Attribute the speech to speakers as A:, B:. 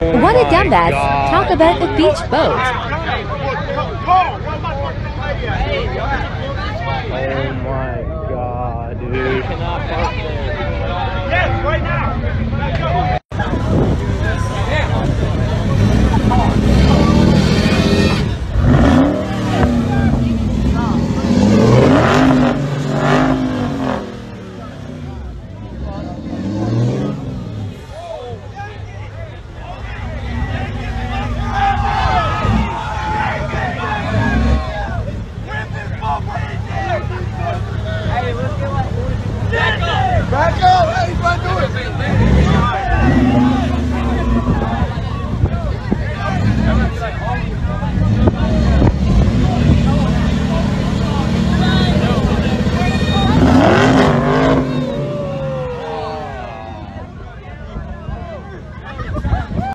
A: What a dumbass. Talk about a beach boat.
B: Oh my god, dude.
C: Back!